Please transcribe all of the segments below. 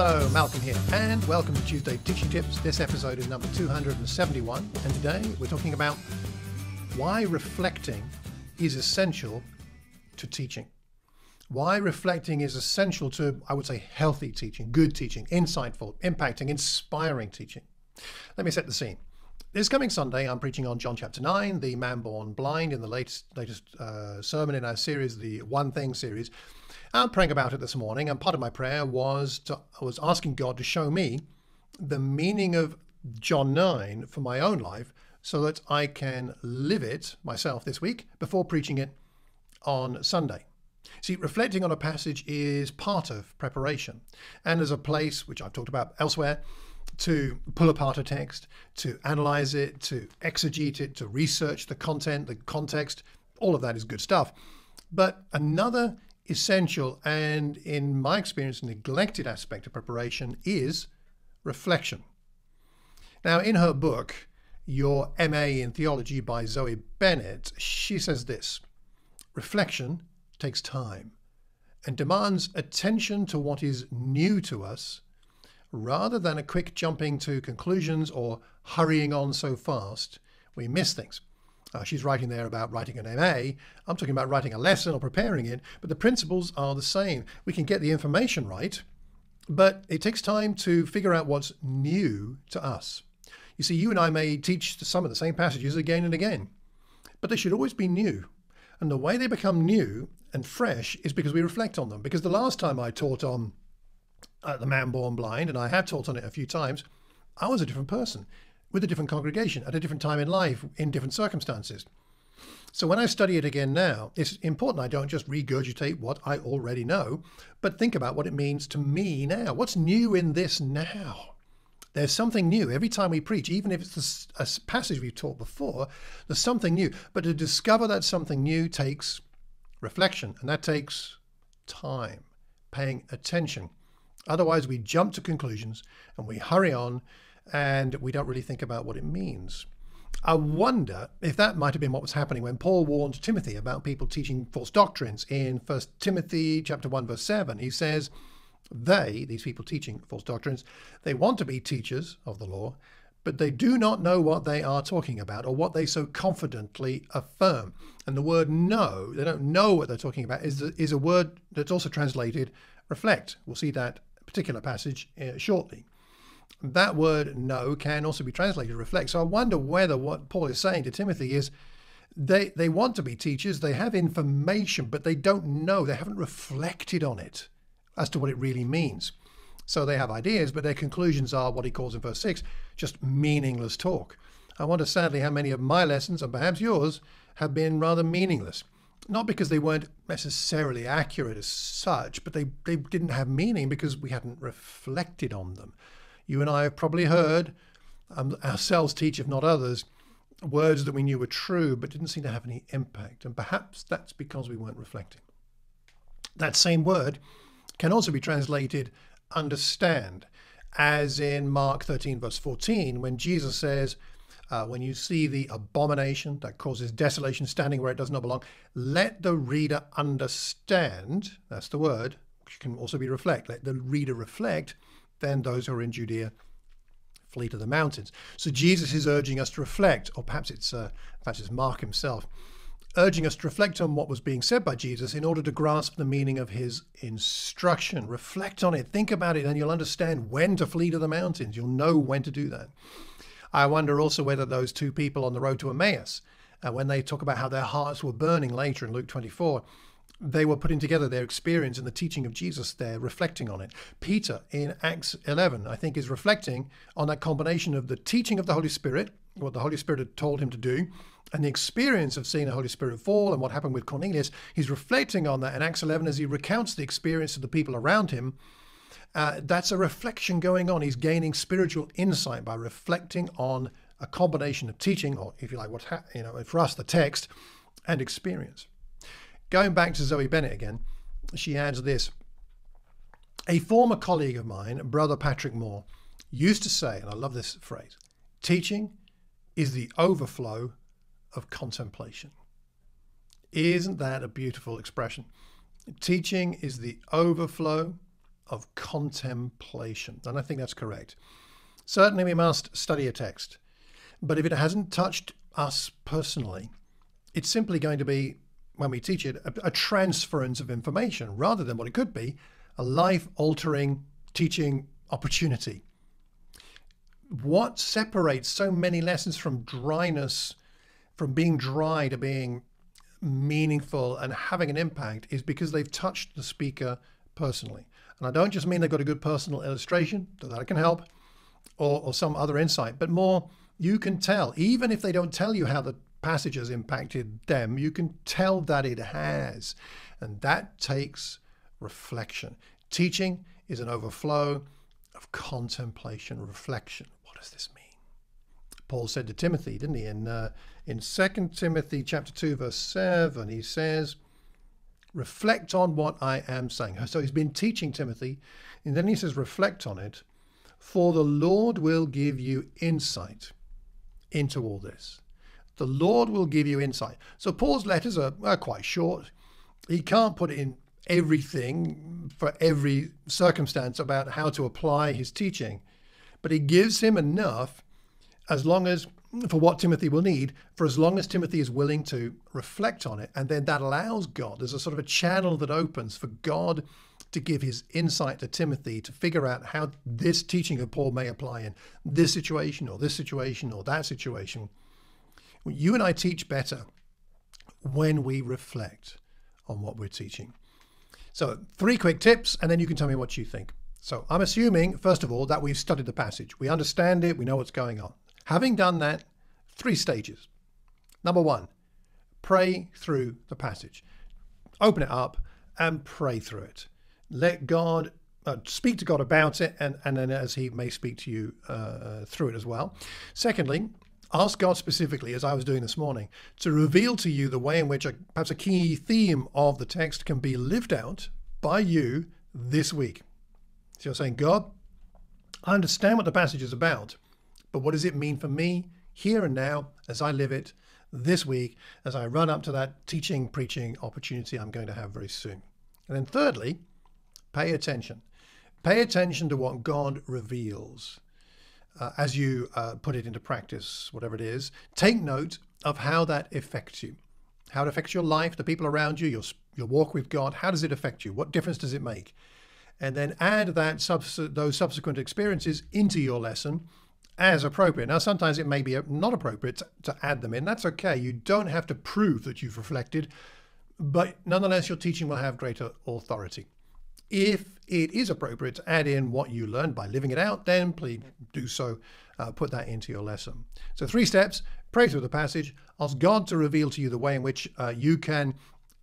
Hello, Malcolm here, and welcome to Tuesday Teaching Tips. This episode is number 271, and today we're talking about why reflecting is essential to teaching. Why reflecting is essential to, I would say, healthy teaching, good teaching, insightful, impacting, inspiring teaching. Let me set the scene. This coming Sunday, I'm preaching on John chapter 9, the man born blind, in the latest, latest uh, sermon in our series, the One Thing series. I'm praying about it this morning, and part of my prayer was to, I was asking God to show me the meaning of John 9 for my own life so that I can live it myself this week before preaching it on Sunday. See, reflecting on a passage is part of preparation, and as a place, which I've talked about elsewhere, to pull apart a text, to analyze it, to exegete it, to research the content, the context, all of that is good stuff. But another essential and, in my experience, neglected aspect of preparation is reflection. Now, in her book, Your MA in Theology by Zoe Bennett, she says this Reflection takes time and demands attention to what is new to us rather than a quick jumping to conclusions or hurrying on so fast, we miss things. Uh, she's writing there about writing an MA. I'm talking about writing a lesson or preparing it, but the principles are the same. We can get the information right, but it takes time to figure out what's new to us. You see, you and I may teach some of the same passages again and again, but they should always be new. And the way they become new and fresh is because we reflect on them. Because the last time I taught on uh, The Man Born Blind, and I have taught on it a few times, I was a different person with a different congregation at a different time in life in different circumstances. So when I study it again now, it's important I don't just regurgitate what I already know, but think about what it means to me now. What's new in this now? There's something new every time we preach, even if it's a passage we've taught before, there's something new. But to discover that something new takes reflection, and that takes time, paying attention. Otherwise, we jump to conclusions and we hurry on and we don't really think about what it means. I wonder if that might have been what was happening when Paul warned Timothy about people teaching false doctrines in 1 Timothy chapter 1 verse 7. He says, they, these people teaching false doctrines, they want to be teachers of the law, but they do not know what they are talking about or what they so confidently affirm. And the word know, they don't know what they're talking about, is, is a word that's also translated reflect. We'll see that particular passage uh, shortly that word know can also be translated reflect. So I wonder whether what Paul is saying to Timothy is they they want to be teachers, they have information, but they don't know, they haven't reflected on it as to what it really means. So they have ideas, but their conclusions are what he calls in verse 6 just meaningless talk. I wonder sadly how many of my lessons, and perhaps yours, have been rather meaningless. Not because they weren't necessarily accurate as such, but they, they didn't have meaning because we hadn't reflected on them. You and I have probably heard um, ourselves teach, if not others, words that we knew were true but didn't seem to have any impact. And perhaps that's because we weren't reflecting. That same word can also be translated understand, as in Mark 13, verse 14, when Jesus says, uh, when you see the abomination that causes desolation standing where it does not belong, let the reader understand. That's the word, which can also be reflect. Let the reader reflect then those who are in Judea flee to the mountains. So Jesus is urging us to reflect, or perhaps it's, uh, perhaps it's Mark himself, urging us to reflect on what was being said by Jesus in order to grasp the meaning of his instruction. Reflect on it, think about it, and you'll understand when to flee to the mountains. You'll know when to do that. I wonder also whether those two people on the road to Emmaus, uh, when they talk about how their hearts were burning later in Luke 24, they were putting together their experience and the teaching of Jesus there, reflecting on it. Peter in Acts 11, I think, is reflecting on that combination of the teaching of the Holy Spirit, what the Holy Spirit had told him to do, and the experience of seeing the Holy Spirit fall and what happened with Cornelius. He's reflecting on that in Acts 11 as he recounts the experience of the people around him. Uh, that's a reflection going on. He's gaining spiritual insight by reflecting on a combination of teaching, or if you like, what ha- you know, for us, the text and experience. Going back to Zoe Bennett again, she adds this. A former colleague of mine, Brother Patrick Moore, used to say, and I love this phrase teaching is the overflow of contemplation. Isn't that a beautiful expression? Teaching is the overflow of contemplation. And I think that's correct. Certainly, we must study a text, but if it hasn't touched us personally, it's simply going to be, when we teach it, a, a transference of information rather than what it could be a life altering teaching opportunity. What separates so many lessons from dryness, from being dry to being meaningful and having an impact is because they've touched the speaker personally. And I don't just mean they've got a good personal illustration, though that can help, or, or some other insight, but more you can tell, even if they don't tell you how the passage has impacted them, you can tell that it has. And that takes reflection. Teaching is an overflow of contemplation, reflection. What does this mean? Paul said to Timothy, didn't he? In uh, in 2 Timothy chapter 2 verse 7, he says, reflect on what I am saying. So he's been teaching Timothy, and then he says, reflect on it, for the Lord will give you insight into all this. The Lord will give you insight. So Paul's letters are, are quite short. He can't put in everything for every circumstance about how to apply his teaching, but he gives him enough as long as for what Timothy will need, for as long as Timothy is willing to reflect on it. And then that allows God, there's a sort of a channel that opens for God to give his insight to Timothy to figure out how this teaching of Paul may apply in this situation or this situation or that situation. You and I teach better when we reflect on what we're teaching. So, three quick tips, and then you can tell me what you think. So, I'm assuming, first of all, that we've studied the passage. We understand it, we know what's going on. Having done that, three stages. Number one, pray through the passage. Open it up and pray through it. Let God uh, speak to God about it, and, and then as He may speak to you uh, uh, through it as well. Secondly, ask God specifically, as I was doing this morning, to reveal to you the way in which a, perhaps a key theme of the text can be lived out by you this week. So you're saying, God, I understand what the passage is about. But what does it mean for me here and now as I live it this week as I run up to that teaching, preaching opportunity I'm going to have very soon? And then, thirdly, pay attention. Pay attention to what God reveals uh, as you uh, put it into practice, whatever it is. Take note of how that affects you, how it affects your life, the people around you, your, your walk with God. How does it affect you? What difference does it make? And then add that subs- those subsequent experiences into your lesson as appropriate. Now, sometimes it may be not appropriate to, to add them in. That's okay. You don't have to prove that you've reflected, but nonetheless, your teaching will have greater authority. If it is appropriate to add in what you learned by living it out, then please do so. Uh, put that into your lesson. So, three steps pray through the passage, ask God to reveal to you the way in which uh, you can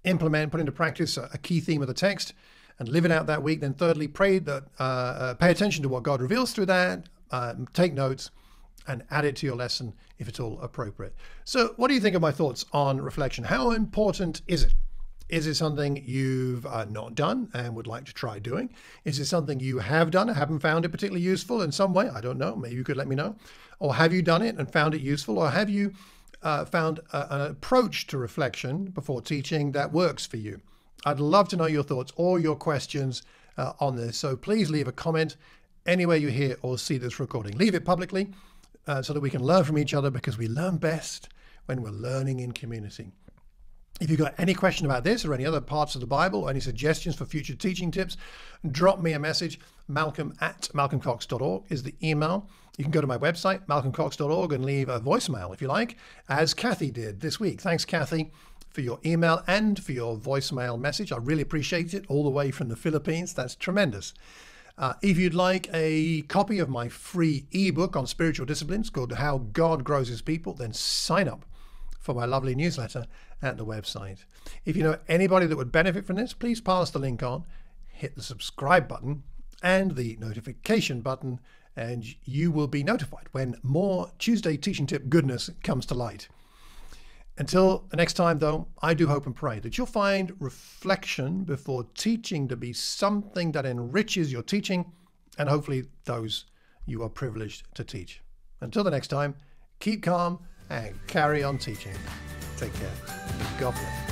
implement, put into practice a, a, key theme of the text, and live it out that week. Then, thirdly, pray that uh, uh pay attention to what God reveals through that, uh, take notes, and add it to your lesson if it's all appropriate. So, what do you think of my thoughts on reflection? How important is it? Is it something you've uh, not done and would like to try doing? Is it something you have done and haven't found it particularly useful in some way? I don't know. Maybe you could let me know. Or have you done it and found it useful? Or have you uh, found a, an approach to reflection before teaching that works for you? I'd love to know your thoughts or your questions uh, on this. So please leave a comment anywhere you hear or see this recording. Leave it publicly uh, so that we can learn from each other because we learn best when we're learning in community. If you've got any question about this or any other parts of the Bible or any suggestions for future teaching tips, drop me a message. Malcolm at malcolmcox.org is the email. You can go to my website, malcolmcox.org, and leave a voicemail if you like, as Kathy did this week. Thanks, Kathy, for your email and for your voicemail message. I really appreciate it all the way from the Philippines. That's tremendous. Uh, if you'd like a copy of my free ebook on spiritual disciplines called How God Grows His People, then sign up for my lovely newsletter at the website. If you know anybody that would benefit from this, please pass the link on, hit the subscribe button and the notification button, and you will be notified when more Tuesday teaching tip goodness comes to light. Until the next time, though, I do hope and pray that you'll find reflection before teaching to be something that enriches your teaching and hopefully those you are privileged to teach. Until the next time, keep calm and carry on teaching. Take care. God bless.